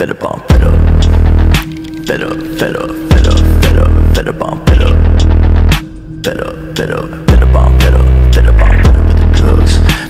Fed up on fed up. Fed up, fed up, fed up, fed up, fed up on fed up. Fed up, fed up, fed up on fed up.